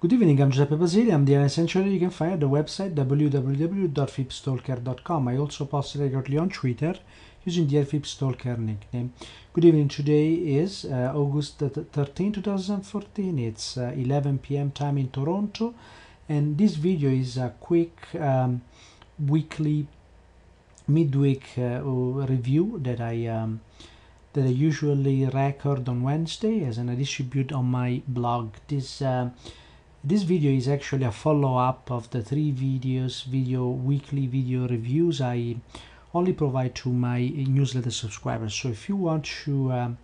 Good evening, I'm Giuseppe Basili. I'm the Essentially. You can find the website www.fibstalker.com. I also post regularly on Twitter using the Fibstalker nickname. Good evening. Today is uh, August 13, 2014. It's uh, 11 p.m. time in Toronto, and this video is a quick um, weekly midweek uh, review that I um, that I usually record on Wednesday as and I distribute on my blog. This uh, this video is actually a follow-up of the three videos, video weekly video reviews I only provide to my newsletter subscribers. So if you want to, um,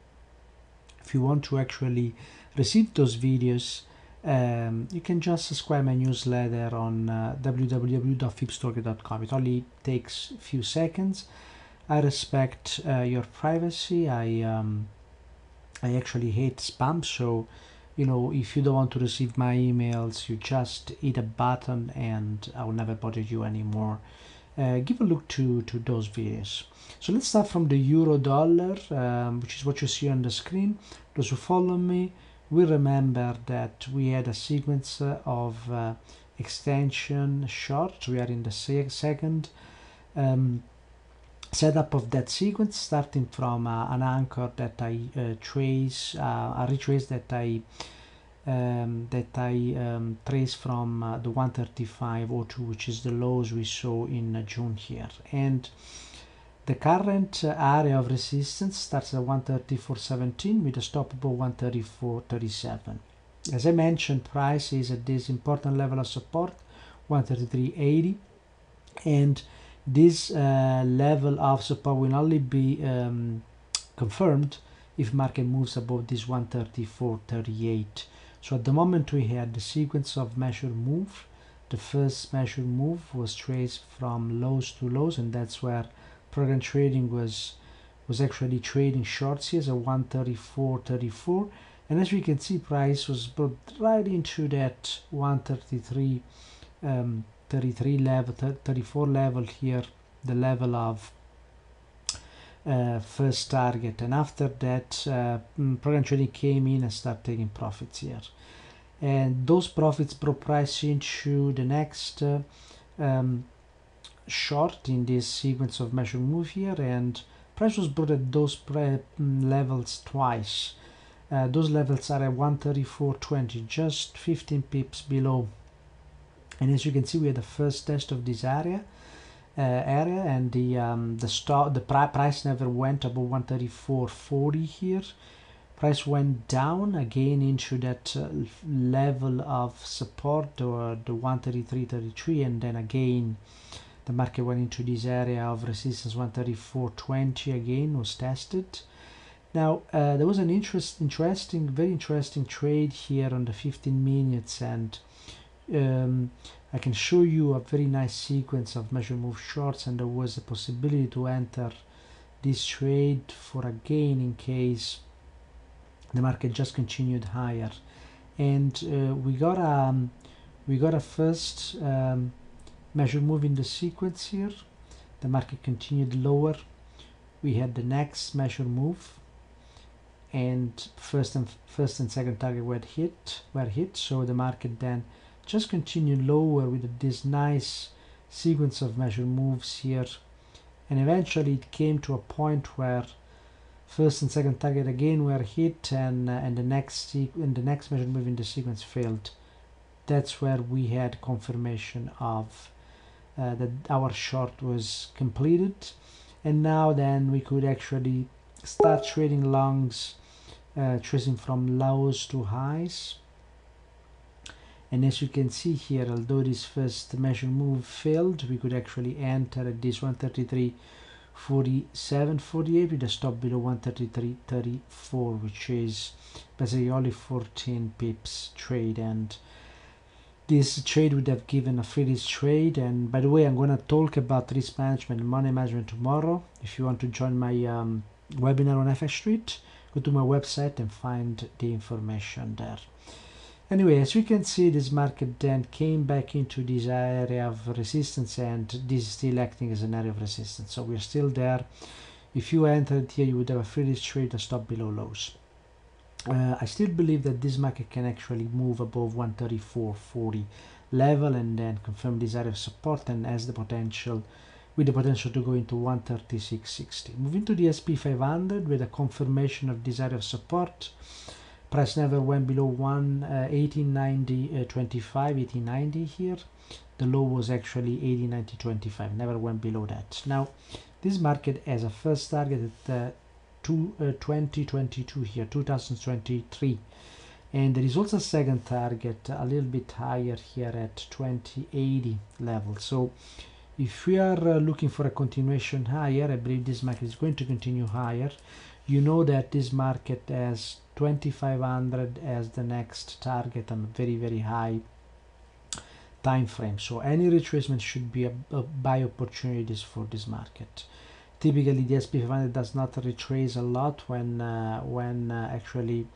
if you want to actually receive those videos, um, you can just subscribe my newsletter on uh, www.fibstalker.com. It only takes a few seconds. I respect uh, your privacy. I um, I actually hate spam, so you know if you don't want to receive my emails you just hit a button and i will never bother you anymore. Uh, give a look to to those videos. So let's start from the euro dollar um, which is what you see on the screen. Those who follow me will remember that we had a sequence of uh, extension short we are in the se second um, setup of that sequence starting from uh, an anchor that I uh, trace, uh, a retrace that I um, that I um, trace from uh, the 135.02 which is the lows we saw in uh, June here. And the current area of resistance starts at 134.17 with a stop above 134.37 as I mentioned price is at this important level of support 133.80 and this uh, level of support will only be um, confirmed if market moves above this 134.38 so at the moment we had the sequence of measure move. The first measure move was traced from lows to lows and that's where program trading was was actually trading shorts here at 134.34 and as we can see price was brought right into that 133 um, 33 level 34 level here the level of uh, first target. And after that uh, mm, program trading came in and start taking profits here. And those profits brought price into the next uh, um, short in this sequence of measure move here. And price was brought at those mm, levels twice. Uh, those levels are at 134.20 just 15 pips below and as you can see we had the first test of this area uh, area and the um, the stock the pri price never went above 134.40 here. Price went down again into that uh, level of support or the 133.33 and then again the market went into this area of resistance 134.20 again was tested. Now uh, there was an interest interesting very interesting trade here on the 15 minutes and um, I can show you a very nice sequence of measure move shorts and there was a possibility to enter this trade for a gain in case the market just continued higher. And uh, we got a um, we got a first um, measure move in the sequence here. The market continued lower. We had the next measure move and first and first and second target were hit were hit. So the market then just continue lower with this nice sequence of measure moves here. And eventually it came to a point where first and second target again were hit and uh, and the next and the next measure move in the sequence failed. That's where we had confirmation of uh, that our short was completed. And now then we could actually start trading longs uh, tracing from lows to highs and as you can see here although this first measure move failed we could actually enter at this 133 47 48 with a stop below 133 34 which is basically only 14 pips trade. And this trade would have given a free trade. And by the way i'm going to talk about risk management and money management tomorrow. If you want to join my um, webinar on fx street go to my website and find the information there Anyway, as you can see, this market then came back into this area of resistance and this is still acting as an area of resistance. So we're still there. If you entered here, you would have a free trade and stop below lows. uh, I still believe that this market can actually move above 134.40 level and then confirm this area of support and has the potential with the potential to go into 136.60. Moving to the SP 500 with a confirmation of this area of support. Price never went below 1 uh, 1890 uh, 25 1890 here. The low was actually 1890 25. Never went below that. Now this market has a first target at uh, two, uh, 2022 here 2023 and there is also a second target a little bit higher here at 2080 level so if we are uh, looking for a continuation higher i believe this market is going to continue higher you know that this market has 2500 as the next target and very very high time frame so any retracement should be a, a buy opportunities for this market. Typically the SP500 does not retrace a lot when uh, when uh, actually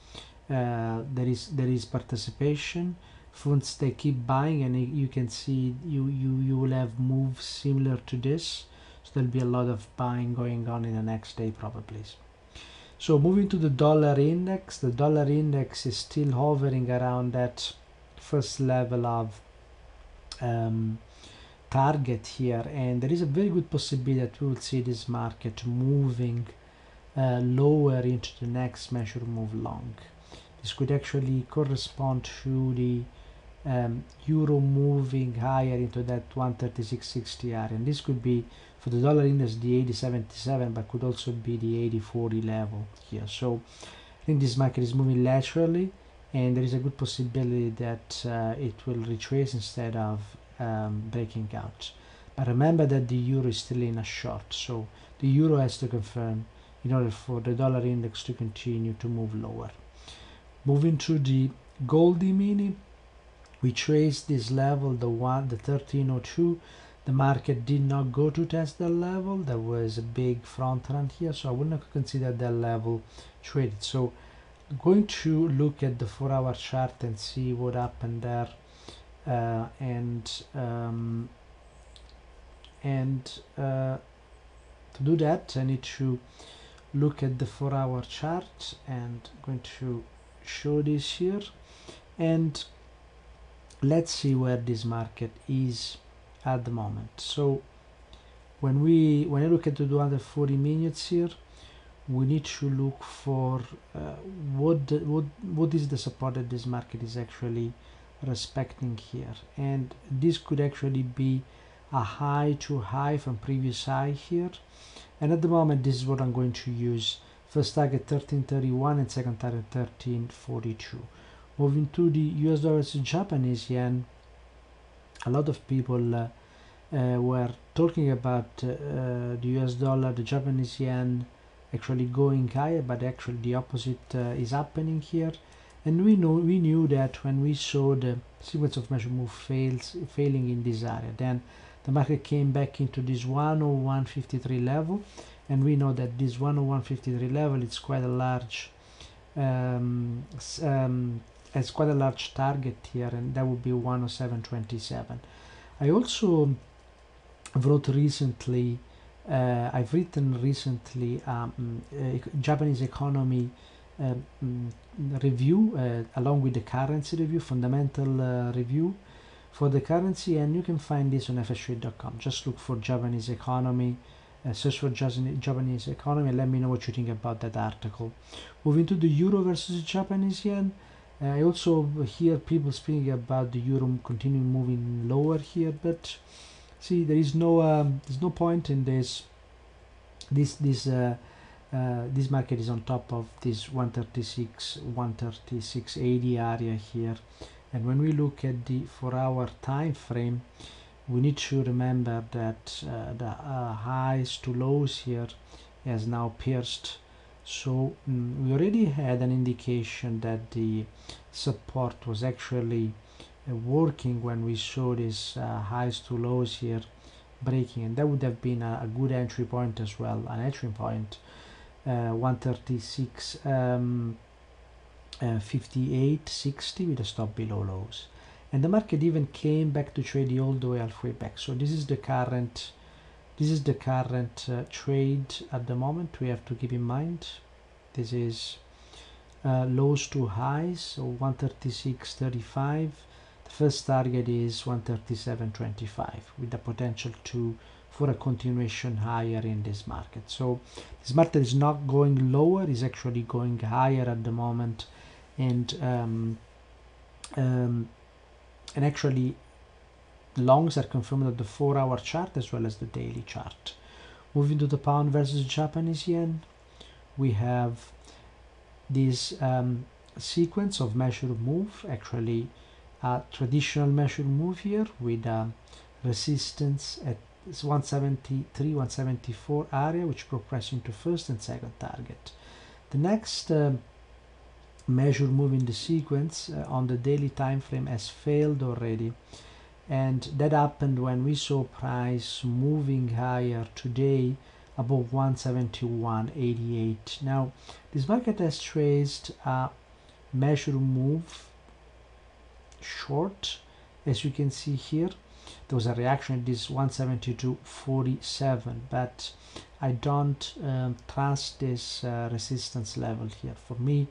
uh, there is there is participation. Funds they keep buying and you can see you you you will have moves similar to this so there'll be a lot of buying going on in the next day probably so moving to the dollar index the dollar index is still hovering around that first level of um, target here. And there is a very good possibility that we will see this market moving uh, lower into the next measure move long. This could actually correspond to the um, euro moving higher into that 136.60 area and this could be for the dollar index the 80.77 but could also be the 80.40 level here. So I think this market is moving laterally and there is a good possibility that uh, it will retrace instead of um, breaking out. But remember that the euro is still in a short so the euro has to confirm in order for the dollar index to continue to move lower. Moving to the gold mini we trace this level the one the 1302 the market did not go to test that level. There was a big front run here so i would not consider that level traded. So going to look at the four hour chart and see what happened there uh, and um, and uh, to do that I need to look at the four hour chart and I'm going to show this here. And let's see where this market is at the moment. So when we when I look at the 240 minutes here we need to look for uh, what the, what what is the support that this market is actually respecting here. And this could actually be a high to high from previous high here. And at the moment this is what I'm going to use. First target 1331 and second target 1342 moving to the US dollar to Japanese yen a lot of people uh, uh, were talking about uh, the US dollar the Japanese yen actually going higher but actually the opposite is happening here. And we know we knew that when we saw the sequence of measure move fails failing in this area then the market came back into this 10153 level. And we know that this 10153 level is quite a large um, um, has quite a large target here and that would be 10727 I also wrote recently uh, I've written recently um, Japanese economy um, review uh, along with the currency review fundamental uh, review for the currency and you can find this on fxstreet.com just look for Japanese economy uh, search for Japanese economy and let me know what you think about that article. Moving to the euro versus Japanese yen uh, I also hear people speaking about the euro continuing moving lower here but see there is no um, there's no point in this. This this uh, uh, this market is on top of this 136 136.80 area here. And when we look at the four hour time frame we need to remember that uh, the uh, highs to lows here has now pierced so mm, we already had an indication that the support was actually uh, working when we saw this uh, highs to lows here breaking and that would have been a, a good entry point as well an entry point uh, 136 um, uh, 58 60 with a stop below lows. And the market even came back to trade the way halfway back. So this is the current this is the current uh, trade at the moment we have to keep in mind. This is uh, lows to highs so 136.35 the first target is 137.25 with the potential to for a continuation higher in this market. So this market is not going lower is actually going higher at the moment and um, um, and actually longs are confirmed on the four hour chart as well as the daily chart. Moving to the pound versus japanese yen we have this um, sequence of measure move actually a traditional measure move here with um, resistance at 173 174 area which progress into first and second target. The next um, measure move in the sequence uh, on the daily time frame has failed already and that happened when we saw price moving higher today above 171.88 now this market has traced a measure move short as you can see here. There was a reaction at this 172.47 but I don't um, trust this uh, resistance level here. For me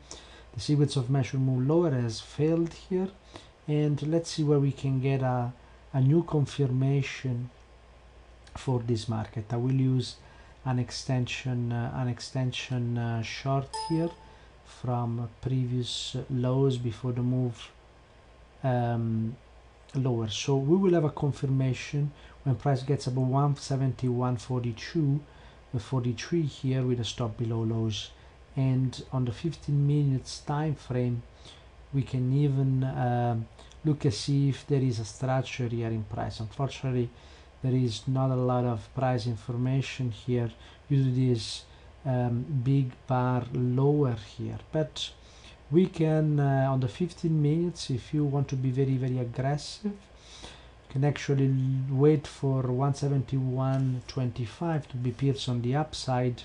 the sequence of measure move lower has failed here and let's see where we can get a, a new confirmation for this market. I will use an extension uh, an extension uh, short here from previous lows before the move um, lower. So we will have a confirmation when price gets above 171.42 the 43 here with a stop below lows. And on the 15 minutes time frame we can even um, look and see if there is a structure here in price. Unfortunately there is not a lot of price information here. Due to this um, big bar lower here. But we can uh, on the 15 minutes if you want to be very very aggressive can actually wait for 171.25 to be pierced on the upside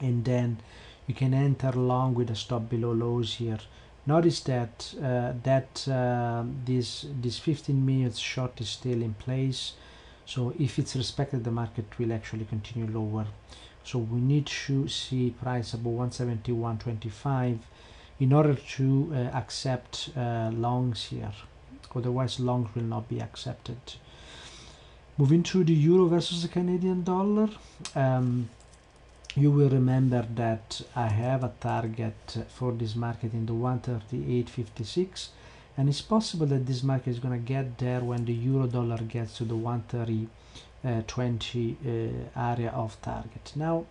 and then you can enter long with a stop below lows here notice that uh, that uh, this this 15 minutes short is still in place. So if it's respected the market will actually continue lower. So we need to see price above 171.25 in order to uh, accept uh, longs here. Otherwise longs will not be accepted. Moving to the euro versus the canadian dollar um, you will remember that I have a target for this market in the 138.56 and it's possible that this market is going to get there when the euro dollar gets to the 130.20 uh, uh, area of target. Now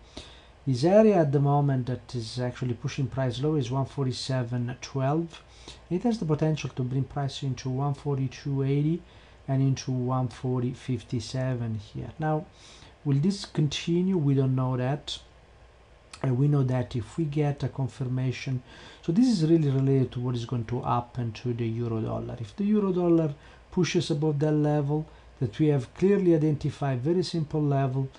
this area at the moment that is actually pushing price low is 147.12 it has the potential to bring price into 142.80 and into 140.57 here. Now will this continue? We don't know that and we know that if we get a confirmation so this is really related to what is going to happen to the euro dollar. If the euro dollar pushes above that level that we have clearly identified very simple level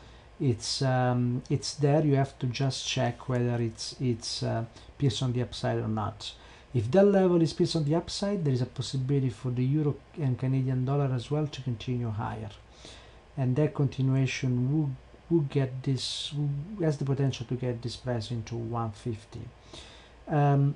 it's um, it's there. You have to just check whether it's it's uh, pierced on the upside or not. If that level is pierced on the upside there is a possibility for the euro and canadian dollar as well to continue higher. And that continuation would would get this has the potential to get this price into 150 um,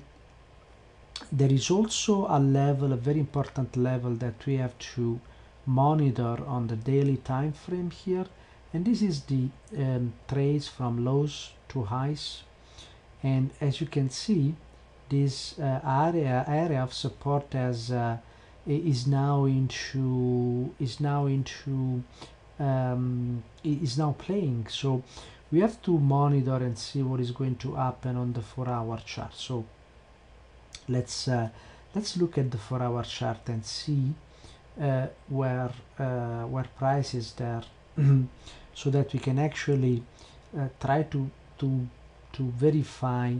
there is also a level a very important level that we have to monitor on the daily time frame here and this is the um, trades from lows to highs. And as you can see this uh, area area of support as uh, is now into is now into um, is now playing. So we have to monitor and see what is going to happen on the four hour chart. So let's uh, let's look at the four hour chart and see uh, where uh, where price is there. So that we can actually uh, try to to to verify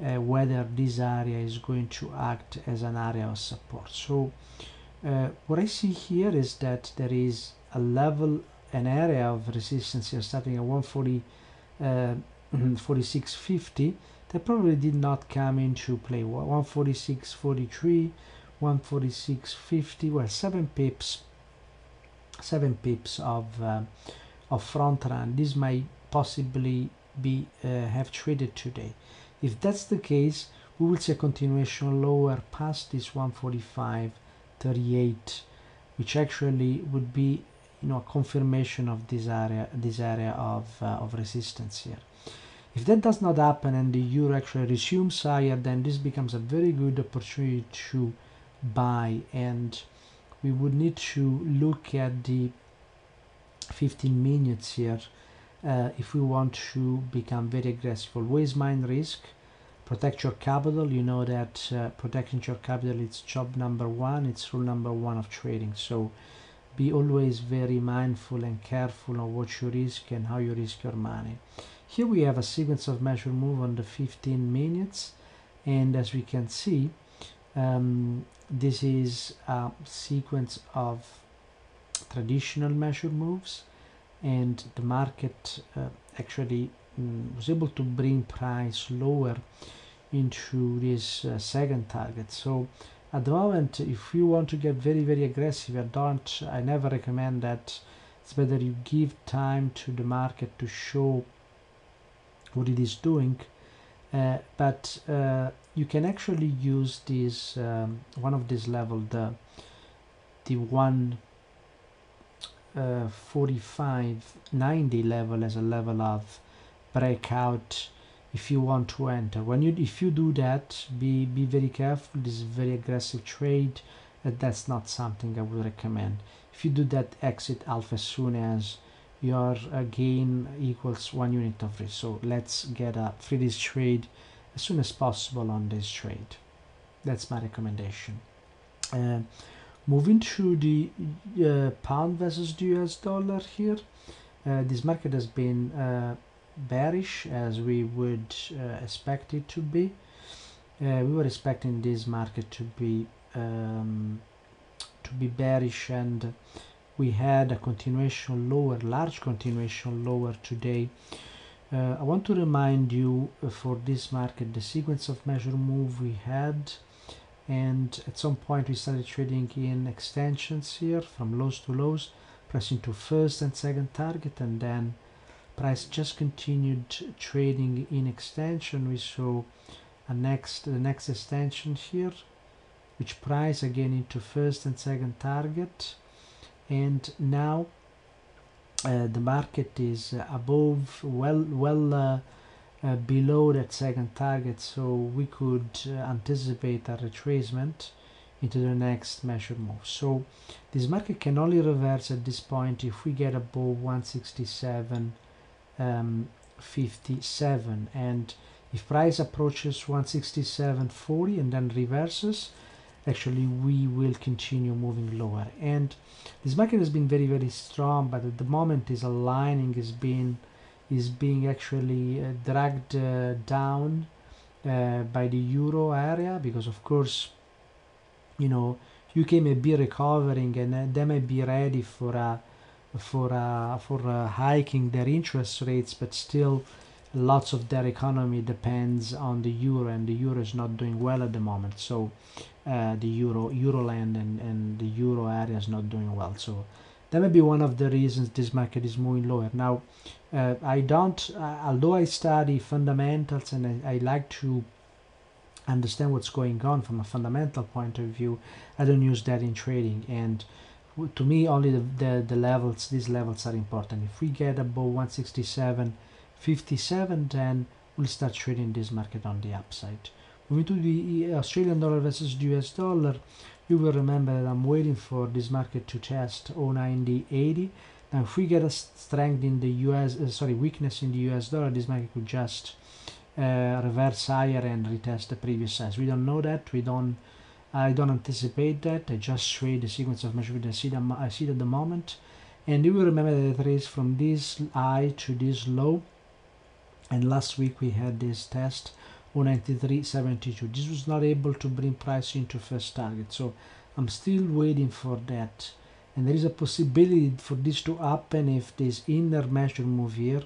uh, whether this area is going to act as an area of support. So uh, what I see here is that there is a level an area of resistance here starting at 140 uh, 46.50 that probably did not come into play 146.43 146.50 well 7 pips 7 pips of uh, of front run. This might possibly be uh, have traded today. If that's the case we will see a continuation lower past this 145.38 which actually would be you know a confirmation of this area this area of, uh, of resistance here. If that does not happen and the euro actually resumes higher then this becomes a very good opportunity to buy and we would need to look at the 15 minutes here uh, if we want to become very aggressive always mind risk. Protect your capital. You know that uh, protecting your capital is job number one it's rule number one of trading. So be always very mindful and careful on what you risk and how you risk your money. Here we have a sequence of measure move on the 15 minutes and as we can see um, this is a sequence of traditional measure moves and the market uh, actually um, was able to bring price lower into this uh, second target. So at the moment if you want to get very very aggressive I don't I never recommend that. It's better you give time to the market to show what it is doing. Uh, but uh, you can actually use this um, one of this level the the one uh, 45 90 level as a level of breakout if you want to enter. When you if you do that be be very careful. This is very aggressive trade and that's not something i would recommend. If you do that exit alpha as soon as your uh, gain equals one unit of risk. So let's get a free this trade as soon as possible on this trade. That's my recommendation. Uh, moving to the uh, pound versus the us dollar here. Uh, this market has been uh, bearish as we would uh, expect it to be. We were expecting this market to be um, to be bearish and we had a continuation lower large continuation lower today. Uh, I want to remind you uh, for this market the sequence of measure move we had and at some point we started trading in extensions here from lows to lows pressing to first and second target and then price just continued trading in extension. We saw a next the next extension here which price again into first and second target. And now uh, the market is above well well uh, uh, below that second target. So we could uh, anticipate a retracement into the next measure move. So this market can only reverse at this point if we get above 167 um, 57 and if price approaches 167.40 and then reverses actually we will continue moving lower. And this market has been very very strong but at the moment is aligning is being is being actually uh, dragged uh, down uh, by the euro area because of course you know UK may be recovering and uh, they may be ready for a for uh, for uh, hiking their interest rates but still lots of their economy depends on the euro and the euro is not doing well at the moment. So uh, the euro euroland and, and the euro area is not doing well. So that may be one of the reasons this market is moving lower. Now uh, i don't uh, although i study fundamentals and I, I, like to understand what's going on from a fundamental point of view i don't use that in trading. And to me only the, the, the levels these levels are important. If we get above 167 57 then we'll start trading this market on the upside. Moving to the australian dollar versus the us dollar you will remember that i'm waiting for this market to test 09080 now if we get a strength in the us uh, sorry weakness in the us dollar this market could just uh, reverse higher and retest the previous size we don't know that. We don't I don't anticipate that. I just trade the sequence of measurement I see, them, I see at the moment. And you will remember that it is from this high to this low. And last week we had this test 093.72. This was not able to bring price into first target. So I'm still waiting for that. And there is a possibility for this to happen if this inner measure move here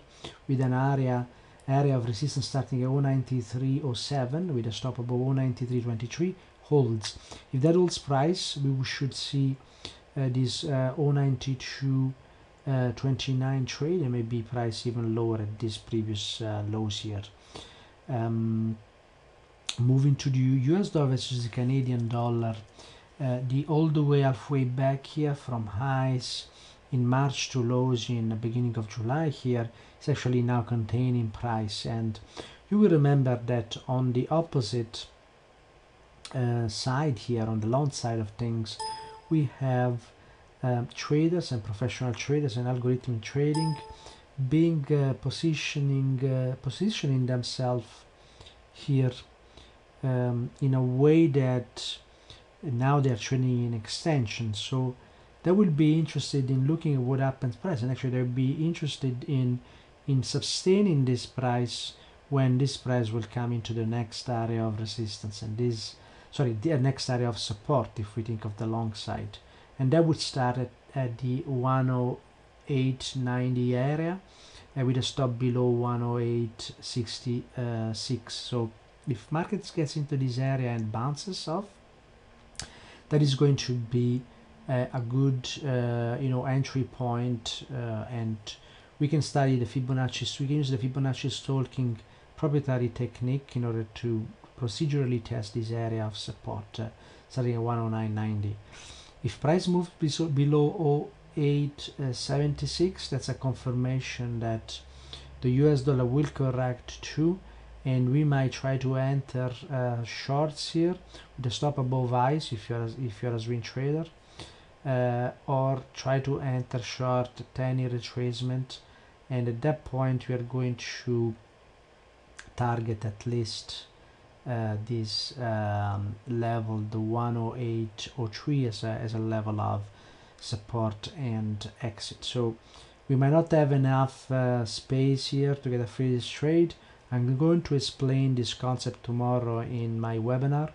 with an area area of resistance starting at 093.07 with a stop above 093.23 holds. If that holds price, we should see uh, this uh, 092 uh, 29 trade and maybe price even lower at this previous uh, lows here. Um, moving to the US dollar versus the Canadian dollar uh, the all the way halfway back here from highs in March to lows in the beginning of July here is actually now containing price and you will remember that on the opposite uh, side here on the long side of things we have um, traders and professional traders and algorithmic trading being uh, positioning uh, positioning themselves here um, in a way that now they're trading in extension so they will be interested in looking at what happens price and actually they'll be interested in in sustaining this price when this price will come into the next area of resistance. And this sorry the next area of support if we think of the long side. And that would start at, at the 108.90 area and with a stop below 108.66 so if markets gets into this area and bounces off that is going to be uh, a good uh, you know entry point, uh, and we can study the Fibonacci we can use the Fibonacci stalking proprietary technique in order to procedurally test this area of support uh, starting at 109.90 if price moves below 0876 that's a confirmation that the US dollar will correct too and we might try to enter uh, shorts here with a stop above ice if you're if you're a swing trader uh, or try to enter short 10 year retracement. And at that point we are going to target at least uh, this um, level the 10803 as a, as a level of support and exit so we might not have enough uh, space here to get a free trade I'm going to explain this concept tomorrow in my webinar,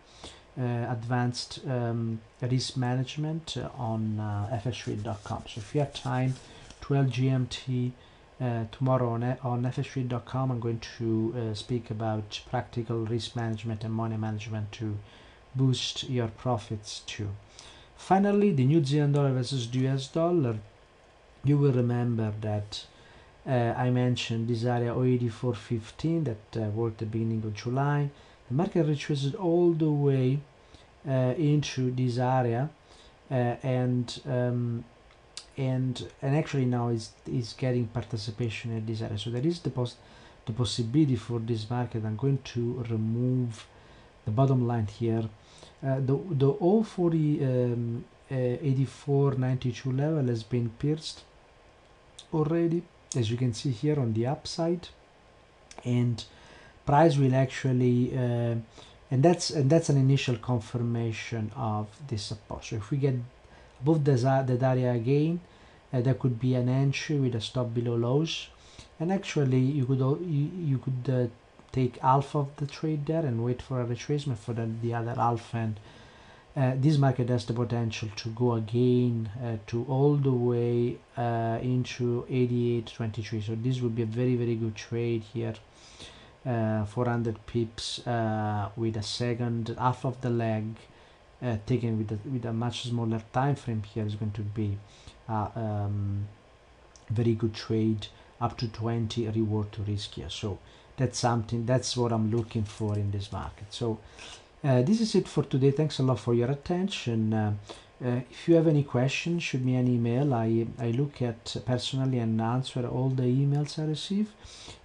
uh, Advanced um, Risk Management uh, on uh. So if you have time, 12 GMT uh, tomorrow on, on fxstreet.com, I'm going to uh, speak about practical risk management and money management to boost your profits too. Finally, the New Zealand dollar versus US dollar. You will remember that uh, I mentioned this area 08415 that uh, worked the beginning of July. The market retraced all the way uh, into this area uh, and um, and and actually now is is getting participation in this area. So there is the pos the possibility for this market. I'm going to remove the bottom line here. Uh, the the 040 um, uh, 8492 level has been pierced already as you can see here on the upside and price will actually uh, and that's and that's an initial confirmation of this support so if we get above the, that area again uh, there could be an entry with a stop below lows and actually you could you, you could uh, take half of the trade there and wait for a retracement for the, the other half. And uh, this market has the potential to go again uh, to all the way uh, into 88.23 so this would be a very very good trade here uh, 400 pips uh, with a second half of the leg uh, taken with a, with a much smaller time frame here is going to be a um, very good trade up to 20 reward to risk here so that's something that's what i'm looking for in this market so uh, this is it for today. Thanks a lot for your attention. Uh, uh, if you have any questions, shoot me an email. I, I look at personally and answer all the emails I receive.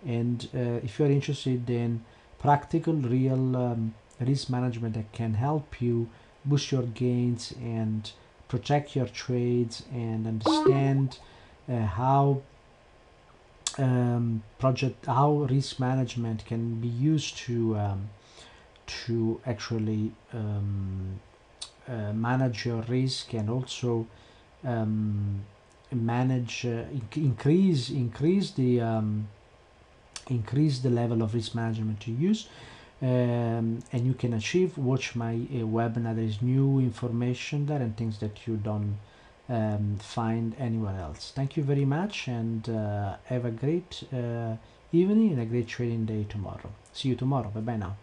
And uh, if you are interested in practical, real um, risk management that can help you boost your gains and protect your trades and understand uh, how um, project how risk management can be used to um, to actually um, uh, manage your risk and also um, manage uh, inc increase increase the um, increase the level of risk management you use um, and you can achieve watch my uh, webinar. There is new information there and things that you don't um, find anywhere else. Thank you very much and uh, have a great uh, evening and a great trading day tomorrow. See you tomorrow. Bye bye now